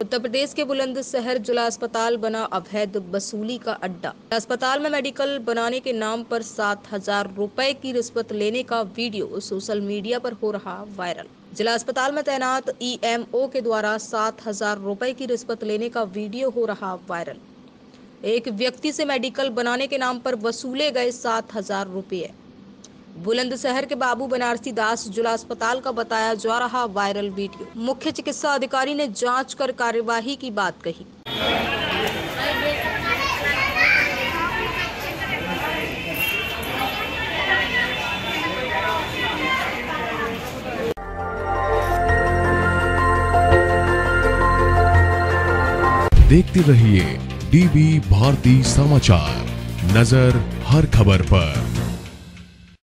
उत्तर प्रदेश के बुलंदशहर जिला अस्पताल बना अवैध वसूली का अड्डा। अस्पताल में मेडिकल बनाने के नाम पर सात हज़ार रुपए की रिश्वत लेने का वीडियो सोशल मीडिया पर हो रहा वायरल। जिला अस्पताल में तैनात ईएमओ के द्वारा सात हज़ार रुपए की रिश्वत लेने का वीडियो हो रहा वायरल। एक व्यक्ति से मेडिकल बनाने के नाम पर वसूले गए सात हज़ार रुपये बुलंदशहर के बाबू बनारसी दास जिला अस्पताल का बताया जा रहा वायरल वीडियो। मुख्य चिकित्सा अधिकारी ने जाँच कर कार्यवाही की बात कही। देखते रहिए डीबी भारती समाचार। नज़र हर खबर पर।